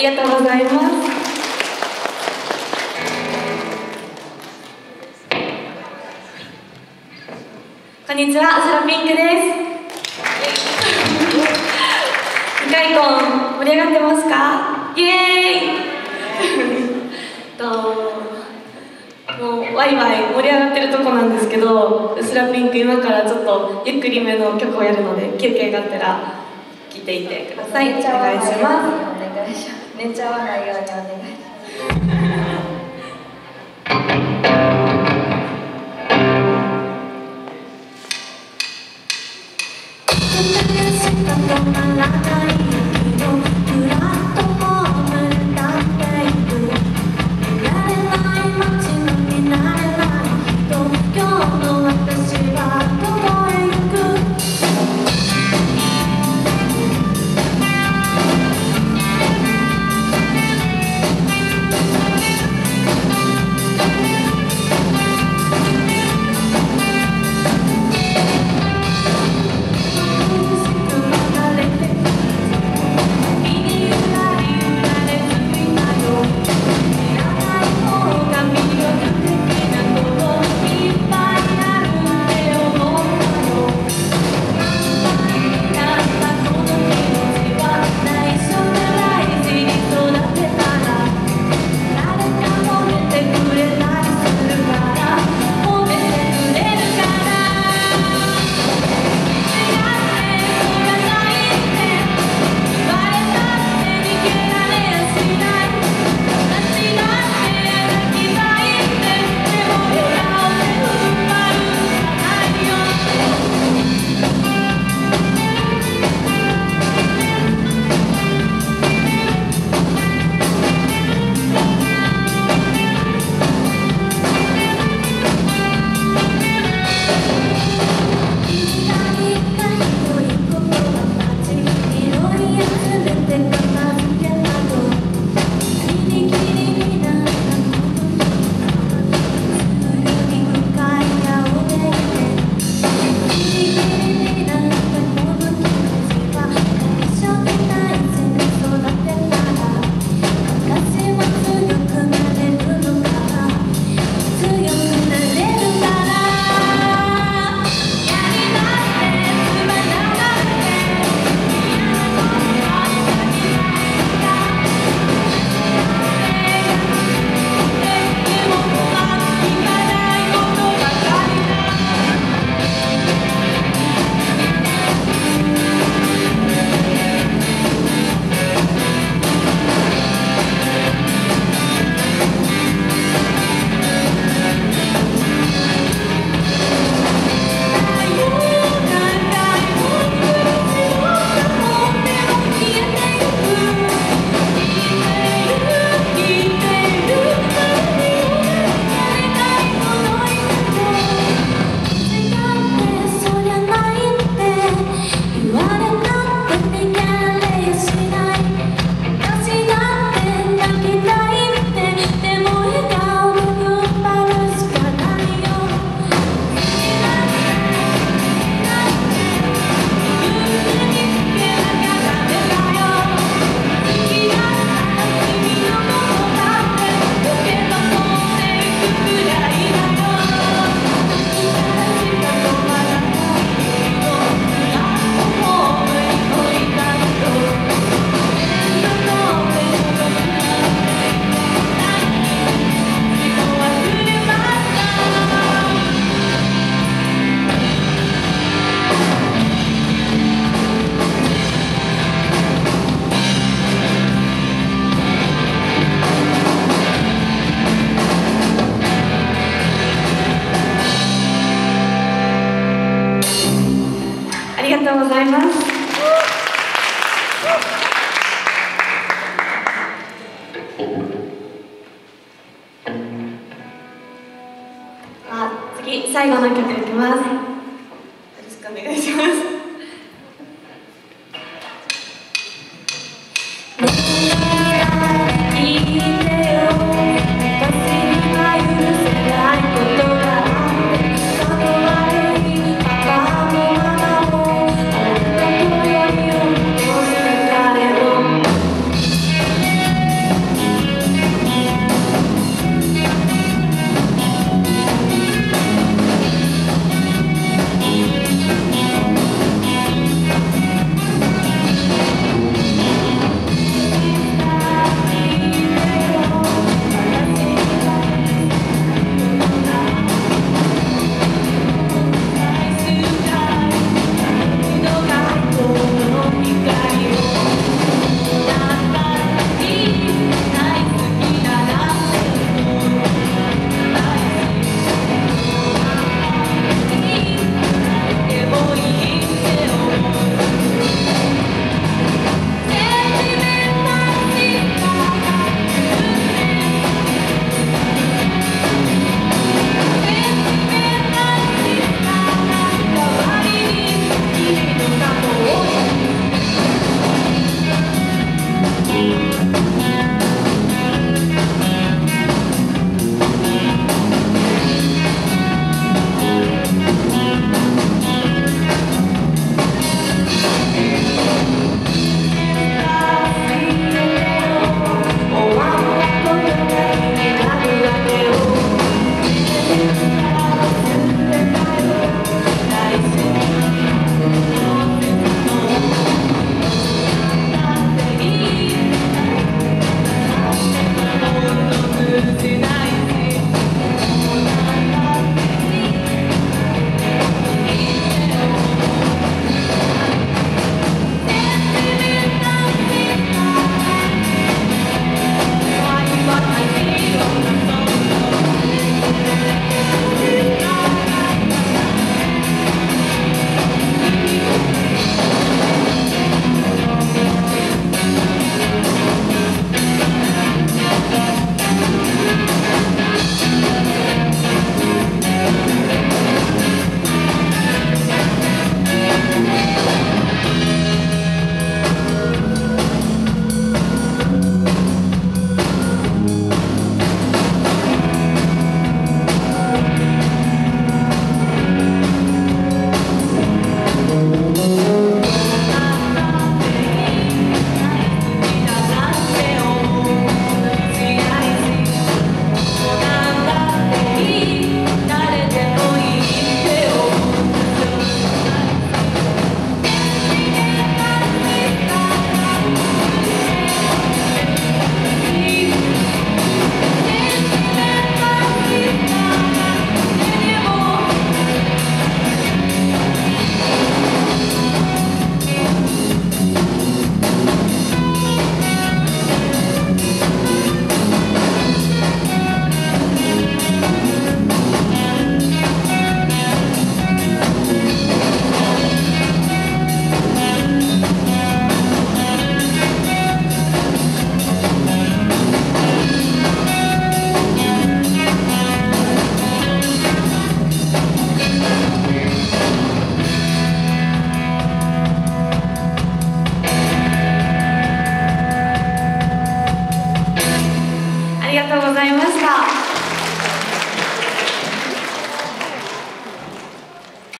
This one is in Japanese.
りがとうございます。こんにちは、シラピンクです。二回婚盛り上がってます。かイエーイともうワイワイ盛り上がってるとこなんです。けどうす。らピンク今からちょっとゆっくりめの曲をやるので休憩があったら聴いていてくださいお願いします。寝ちゃわないようにお願いしますとます。次最後の曲いきます。よろしくお願いします。